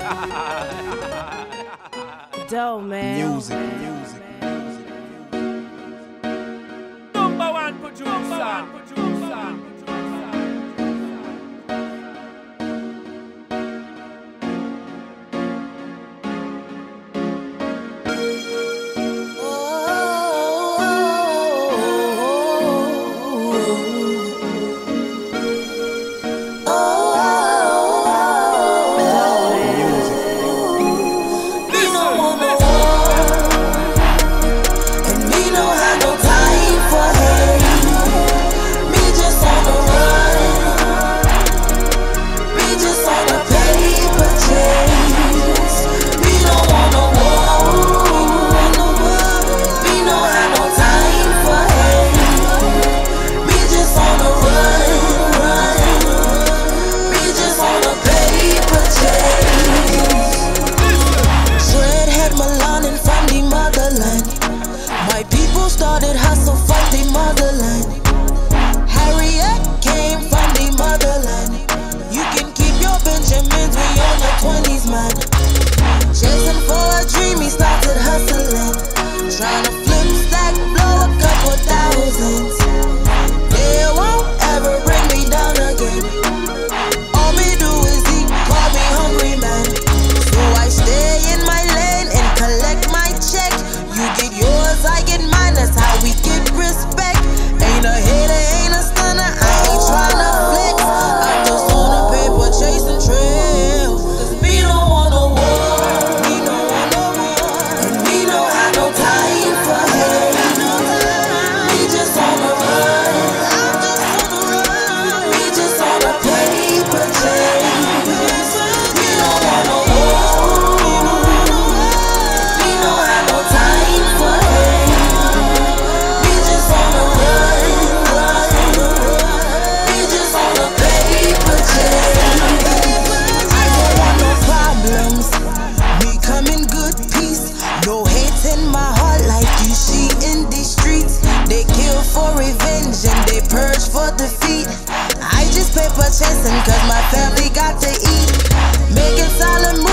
Dope, man. Music, music, people started hustle from the motherland. Harriet came from the motherland. for revenge and they purge for defeat. I just paper chasing cause my family got to eat. Making solid moves.